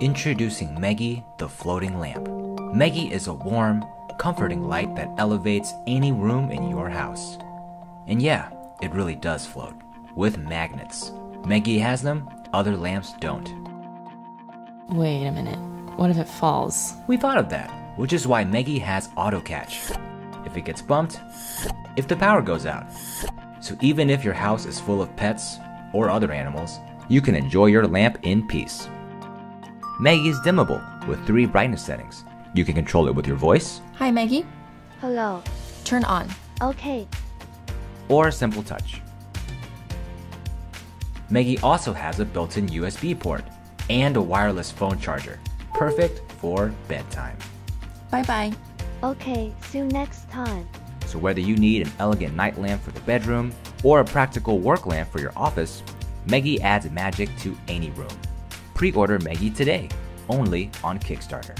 Introducing Megi, the floating lamp. Megi is a warm, comforting light that elevates any room in your house. And yeah, it really does float, with magnets. Megi has them, other lamps don't. Wait a minute. What if it falls? We thought of that, which is why Megi has auto catch. If it gets bumped, if the power goes out. So even if your house is full of pets or other animals, you can enjoy your lamp in peace. Megi is dimmable with three brightness settings. You can control it with your voice Hi, Maggie. Hello. Turn on. Okay. or a simple touch. Megi also has a built-in USB port and a wireless phone charger, perfect for bedtime. Bye bye. Okay, see you next time. So whether you need an elegant night lamp for the bedroom or a practical work lamp for your office, Megi adds magic to any room. Pre-order Megi today, only on Kickstarter.